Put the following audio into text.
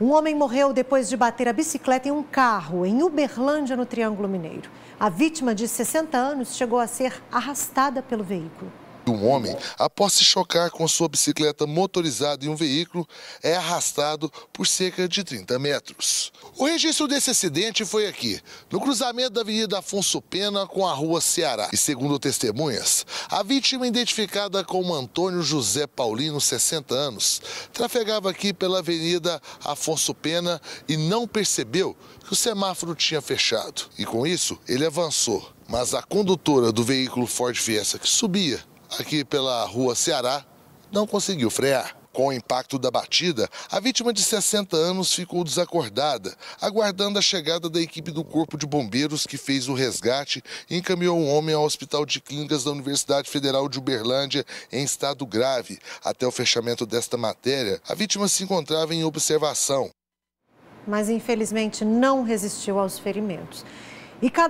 Um homem morreu depois de bater a bicicleta em um carro em Uberlândia, no Triângulo Mineiro. A vítima, de 60 anos, chegou a ser arrastada pelo veículo. Um homem, após se chocar com sua bicicleta motorizada em um veículo, é arrastado por cerca de 30 metros. O registro desse acidente foi aqui, no cruzamento da Avenida Afonso Pena com a Rua Ceará. E segundo testemunhas, a vítima, identificada como Antônio José Paulino, 60 anos, trafegava aqui pela Avenida Afonso Pena e não percebeu que o semáforo tinha fechado. E com isso, ele avançou. Mas a condutora do veículo Ford Fiesta que subia aqui pela rua Ceará, não conseguiu frear. Com o impacto da batida, a vítima de 60 anos ficou desacordada, aguardando a chegada da equipe do Corpo de Bombeiros que fez o resgate e encaminhou o um homem ao Hospital de Clínicas da Universidade Federal de Uberlândia em estado grave. Até o fechamento desta matéria, a vítima se encontrava em observação. Mas infelizmente não resistiu aos ferimentos. E cada